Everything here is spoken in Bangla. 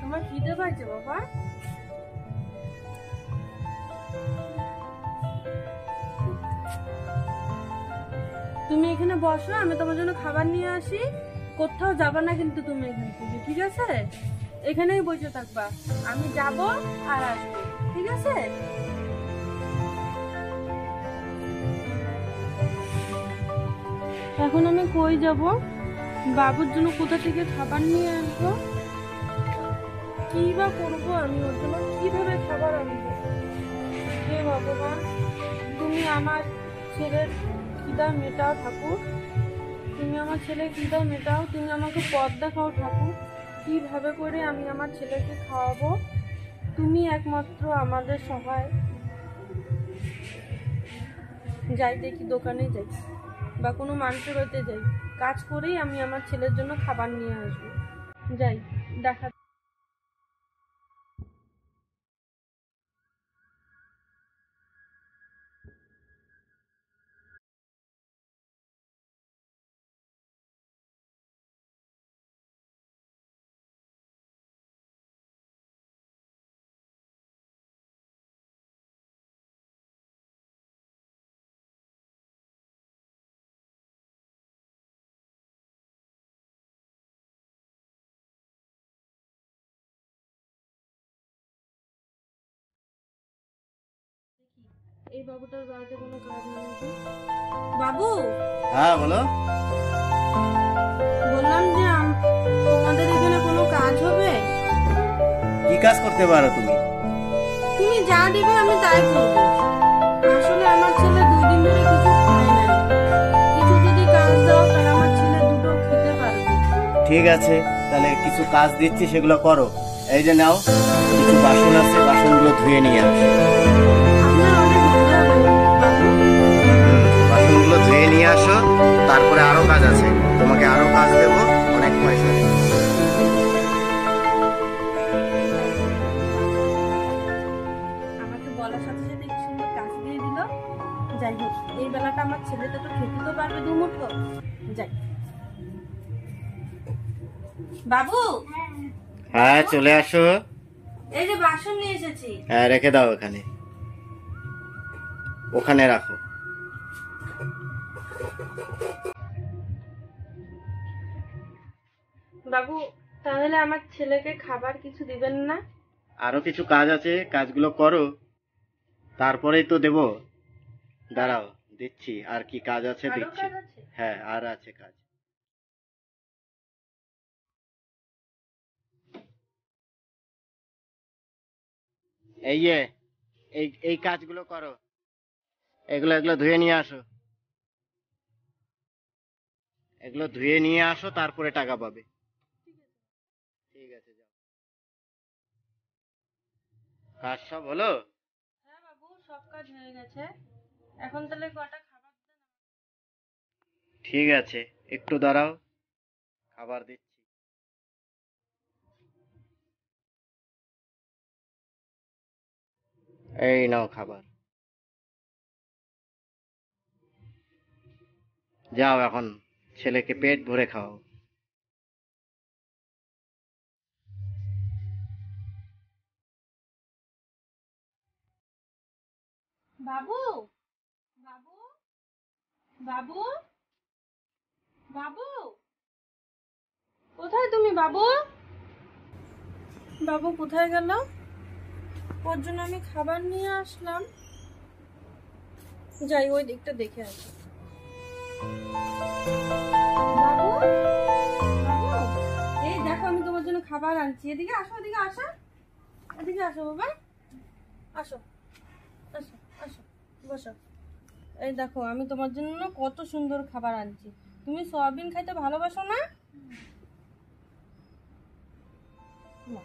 তোমার খিদে পাইছে বাবা? তুমি এখানে বসো, আমি তোমার জন্য খাবার নিয়ে আসি। কোথাও যাবা না কিন্তু তুমি এখানে থেকে, ঠিক আছে? এখানেই বসে থাকবা। আমি যাব আর আসব, ঠিক আছে? এখন আমি কই যাব? বাবুর জন্য কোথা থেকে খাবার নিয়ে আসব? কি বা করব আমি? ওর জন্য কীভাবে খাবার আনব? হে ভগবান, তুমি আমার ছেলের খিদা মেটাও ঠাকুর। তুমি আমার ছেলের খিদা মেটাও, তুমি আমাকে পথ দেখাও ঠাকুর। কীভাবে করে আমি আমার ছেলেকে খাওয়াবো? তুমি একমাত্র আমাদের সহায়। যাই দেখি দোকানে যাই। বা কোনো মানুষের বাড়িতে যাই, কাজ করেই আমি আমার ছেলের জন্য খাবার নিয়ে আসব। যাই, দেখা এই বাবুটার বাড়িতে কোনো কাজ নেই বাবু! হ্যাঁ বলো। বললাম যে তোমাদের এখানে কোনো কাজ হবে? কি কাজ করতে পারো তুমি? তুমি যা দিবে আমি তাই করব। আসলে আমার ছেলে দুই দিন ধরে কিছু খায় নাই। কিছু যদি কাজ দাও তাহলে আমার ছেলে দুটো খেতে পারবে। ঠিক আছে তাহলে কিছু কাজ দিচ্ছি সেগুলো করো। এই যে নাও কিছু বাসন আছে বাসনগুলো ধুয়ে নিয়ে আসো। আসো তারপরে আরও কাজ আছে। তোমাকে আরও কাজ দেবো অনেক পয়সা দেবো। আমাকে বলার সাথে সাথে কি সুন্দর কাজ দিয়ে দিল। যাই হোক এই বেলাটা আমার ছেলেটা তো খেতে তো পারবে দু মুঠো যাই। বাবু! হ্যাঁ চলে আসো। এই যে বাসন নিয়ে এসেছি। হ্যাঁ রেখে দাও এখানে ওখানে রাখো। বাবু তাহলে আমার ছেলেকে খাবার কিছু দিবেন না? আরও কিছু কাজ আছে কাজগুলো করো। তারপরেই তো দেবো। দাঁড়াও দিচ্ছি। আর কি কাজ আছে দিচ্ছি। হ্যাঁ আর আছে কাজ। এই এই এই কাজগুলো করো। এগুলো এগুলো ধুয়ে নিয়ে আসো। এগুলো ধুয়ে নিয়ে আসো তারপরে টাকা পাবে। ঠিক আছে যাও। কাজ সব হলো? হ্যাঁ বাবু সব কাজ হয়ে গেছে। এখন তাহলে কটা খাবার ঠিক আছে একটু দাঁড়াও খাবার দিচ্ছি। এই নাও খাবার। যাও এখন। ছেলেকে পেট ভরে খাও। বাবু বাবু বাবু বাবু কোথায় তুমি বাবু? বাবু কোথায় গেল? ওর জন্য আমি খাবার নিয়ে আসলাম। যাই ওই দিকটা দেখে আসি। খাবার আনছি। এদিকে আসো এদিকে আসো। এদিকে আসো বাবা। আসো আসো আসো, বসো। এই দেখো, আমি তোমার জন্য কত সুন্দর খাবার আনছি। তুমি সয়াবিন খাইতে ভালোবাসো না? নাও।